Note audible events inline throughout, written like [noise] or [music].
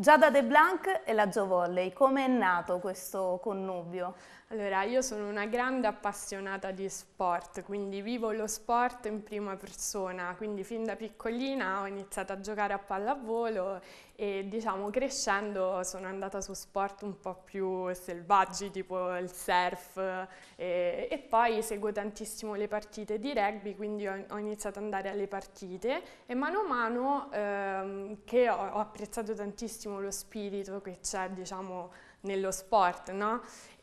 Giada De Blanc e la Volley, come è nato questo connubio? Allora, io sono una grande appassionata di sport, quindi vivo lo sport in prima persona, quindi fin da piccolina ho iniziato a giocare a pallavolo e diciamo crescendo sono andata su sport un po' più selvaggi, tipo il surf e, e poi seguo tantissimo le partite di rugby, quindi ho, ho, iniziato ad andare alle partite e mano a mano ehm, che ho, ho apprezzato tantissimo lo spirito che c'è, diciamo, nello sport, no?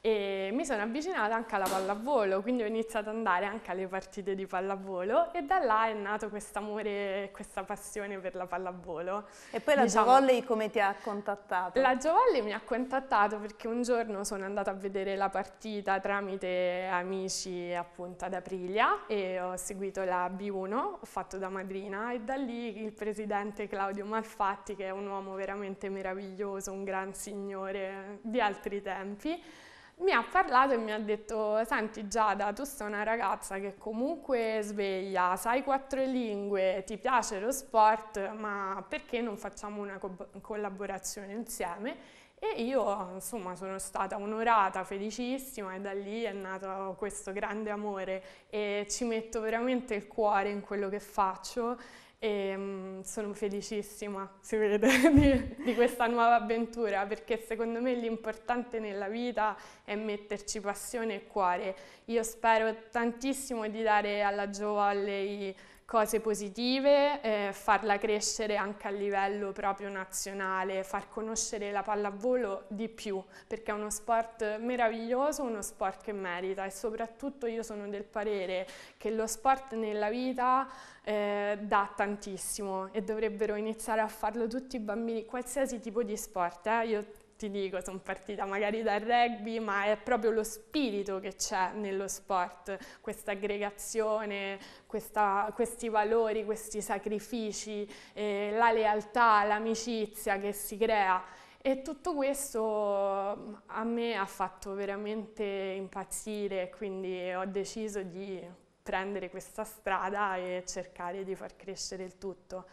E mi sono avvicinata anche alla pallavolo, quindi ho iniziato ad andare anche alle partite di pallavolo e da là è nato questo amore e questa passione per la pallavolo. E poi la diciamo, Giovolley come ti ha contattato? La Giovolley mi ha contattato perché un giorno sono andata a vedere la partita tramite amici appunto ad Aprilia e ho seguito la B1, ho fatto da madrina e da lì il presidente Claudio Malfatti che è un uomo veramente meraviglioso, un gran signore di altri tempi, mi ha parlato e mi ha detto, senti Giada, tu sei una ragazza che comunque sveglia, sai quattro lingue, ti piace lo sport, ma perché non facciamo una co- collaborazione insieme? E io insomma sono stata onorata, felicissima e da lì è nato questo grande amore e ci metto veramente il cuore in quello che faccio e um, sono felicissima, si vede, [laughs] di, di, questa nuova avventura perché secondo me l'importante nella vita è metterci passione e cuore. Io spero tantissimo di dare alla Joe Volley cose positive, eh, farla crescere anche a livello proprio nazionale, far conoscere la pallavolo di più, perché è uno sport meraviglioso, uno sport che merita e soprattutto io sono del parere che lo sport nella vita eh, dà tantissimo e dovrebbero iniziare a farlo tutti i bambini, qualsiasi tipo di sport. Eh? Io ti dico, sono partita magari dal rugby, ma è proprio lo spirito che c'è nello sport, questa aggregazione, questa, questi valori, questi sacrifici, eh, la lealtà, l'amicizia che si crea. E tutto questo a me ha fatto veramente impazzire, quindi ho deciso di prendere questa strada e cercare di far crescere il tutto.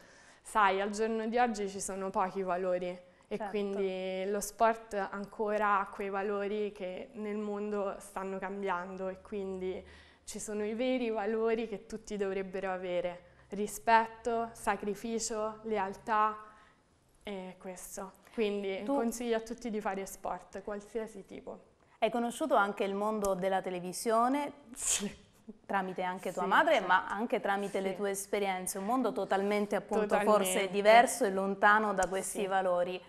Sai, al giorno di oggi ci sono pochi valori e certo. quindi lo sport ancora ha quei valori che nel mondo stanno cambiando e quindi ci sono i veri valori che tutti dovrebbero avere, rispetto, sacrificio, lealtà e questo. Quindi tu consiglio a tutti di fare sport, qualsiasi tipo. Hai conosciuto anche il mondo della televisione? Sì tramite anche tua sì, madre, certo. ma anche tramite sì. le tue esperienze, un mondo totalmente appunto totalmente. forse diverso e lontano da questi sì. valori.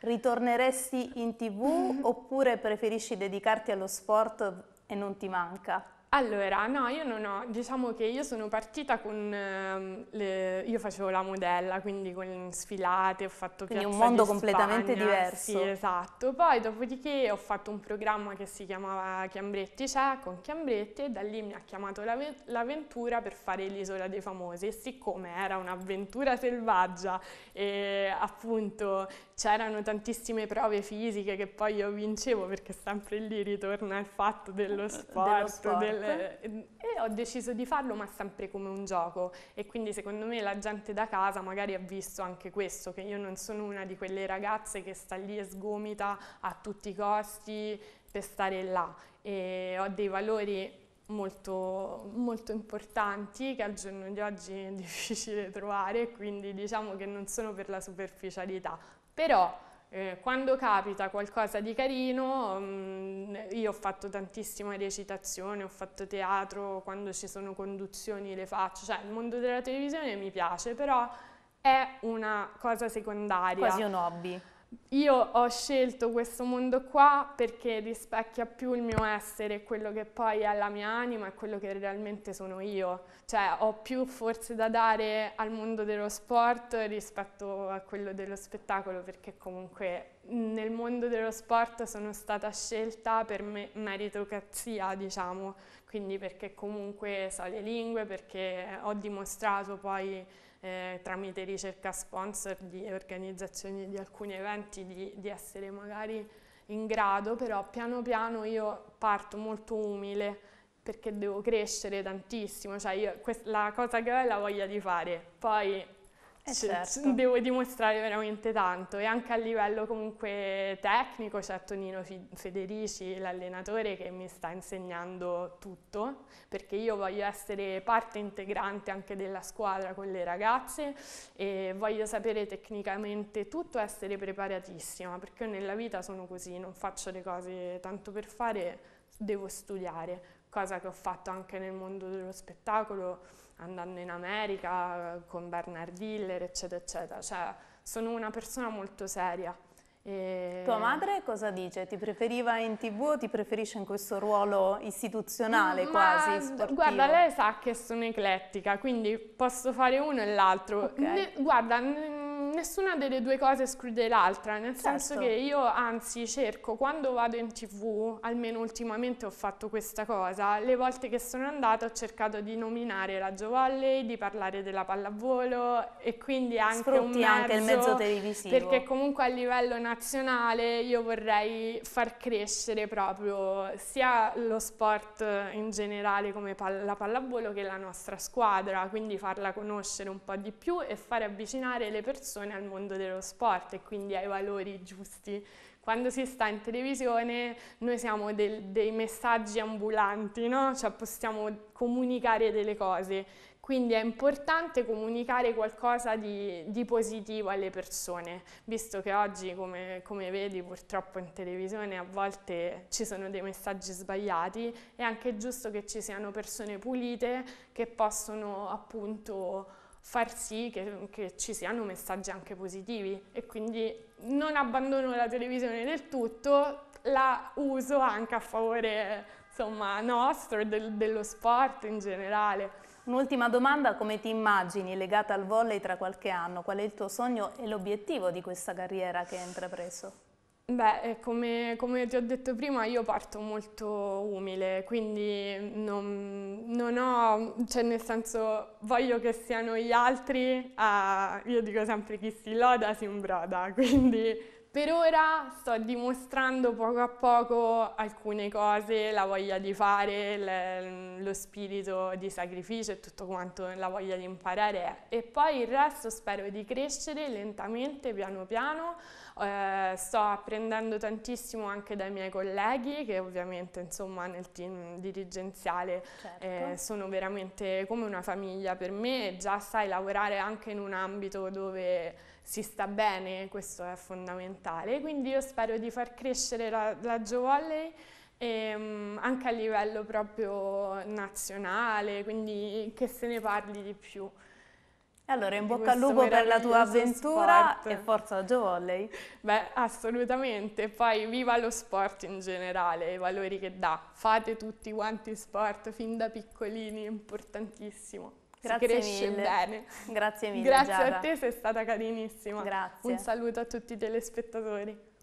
Ritorneresti in tv [laughs] oppure preferisci dedicarti allo sport e non ti manca? Allora, no, io non ho, diciamo che io sono partita con, eh, le, io facevo la modella, quindi con sfilate, ho fatto Quindi un mondo completamente Spagna, diverso. Sì, esatto. Poi dopodiché ho fatto un programma che si chiamava Chiambretti c'è, con Chiambretti, e da lì mi ha chiamato l'avventura per fare l'Isola dei Famosi. E siccome era un'avventura selvaggia e appunto c'erano tantissime prove fisiche che poi io vincevo, perché sempre lì ritorna il fatto dello sport, [laughs] dello sport. Del, eh, e ho deciso di farlo ma sempre come un gioco. E quindi secondo me la gente da casa magari ha visto anche questo, che io non sono una di quelle ragazze che sta lì e sgomita a tutti i costi per stare là. E ho dei valori molto, molto importanti che al giorno di oggi è [laughs] difficile trovare, quindi diciamo che non sono per la superficialità, però eh, quando capita qualcosa di carino, mh, mm, io ho fatto tantissima recitazione, ho fatto teatro, quando ci sono conduzioni le faccio, cioè il mondo della televisione mi piace, però è una cosa secondaria. Quasi un hobby. Io ho scelto questo mondo qua perché rispecchia più il mio essere, quello che poi è la mia anima e quello che realmente sono io. Cioè ho più forse da dare al mondo dello sport rispetto a quello dello spettacolo perché comunque nel mondo dello sport sono stata scelta per me- meritocrazia, diciamo, quindi perché comunque so le lingue, perché ho dimostrato poi eh, tramite ricerca sponsor di organizzazioni di alcuni eventi di, di, essere magari in grado, però piano piano io parto molto umile perché devo crescere tantissimo, cioè io la cosa che ho è la voglia di fare, poi eh certo. devo dimostrare veramente tanto e anche a livello comunque tecnico c'è Tonino Federici, l'allenatore che mi sta insegnando tutto perché io voglio essere parte integrante anche della squadra con le ragazze e voglio sapere tecnicamente tutto, essere preparatissima perché nella vita sono così, non faccio le cose tanto per fare, devo studiare, cosa che ho fatto anche nel mondo dello spettacolo andando in America con Bernard Hiller, eccetera, eccetera. Cioè, sono una persona molto seria. E... Tua madre cosa dice? Ti preferiva in tv o ti preferisce in questo ruolo istituzionale Ma, quasi sportivo? Guarda, lei sa che sono eclettica, quindi posso fare uno e l'altro. Okay. Guarda, nessuna delle due cose esclude l'altra, nel certo. senso che io anzi cerco, quando vado in tv, almeno ultimamente ho fatto questa cosa, le volte che sono andata ho cercato di nominare la Volley, di parlare della pallavolo e quindi anche Sfrutti un mezzo, anche il mezzo televisivo. Perché comunque a livello nazionale io vorrei far crescere proprio sia lo sport in generale come pal- la pallavolo che la nostra squadra, quindi farla conoscere un po' di più e fare avvicinare le persone persone al mondo dello sport e quindi ai valori giusti. Quando si sta in televisione noi siamo del, dei messaggi ambulanti, no? cioè possiamo comunicare delle cose, quindi è importante comunicare qualcosa di, di positivo alle persone, visto che oggi, come, come, vedi, purtroppo in televisione a volte ci sono dei messaggi sbagliati, è anche giusto che ci siano persone pulite che possono appunto far sì che, che, ci siano messaggi anche positivi e quindi non abbandono la televisione del tutto, la uso anche a favore insomma, nostro e del, dello sport in generale. Un'ultima domanda, come ti immagini legata al volley tra qualche anno? Qual è il tuo sogno e l'obiettivo di questa carriera che hai intrapreso? Beh, eh, come, come, ti ho detto prima, io parto molto umile, quindi non, non, ho, cioè nel senso, voglio che siano gli altri a, io dico sempre chi si loda si imbroda, [laughs] quindi per ora sto dimostrando poco a poco alcune cose, la voglia di fare, le, lo spirito di sacrificio e tutto quanto la voglia di imparare. E poi il resto spero di crescere lentamente, piano piano. Eh, sto apprendendo tantissimo anche dai miei colleghi che ovviamente insomma nel team dirigenziale certo. eh, sono veramente come una famiglia per me e già sai lavorare anche in un ambito dove si sta bene, questo è fondamentale. Quindi io spero di far crescere la, la Volley um, anche a livello proprio nazionale, quindi che se ne parli di più. Allora, in bocca al lupo per la tua avventura sport. e forza Joe Volley. Beh, assolutamente. Poi viva lo sport in generale, i valori che dà. Fate tutti quanti sport fin da piccolini, importantissimo. Grazie cresce mille. bene. Grazie mille. Grazie Giada. a te, sei stata carinissima. Grazie. Un saluto a tutti i telespettatori.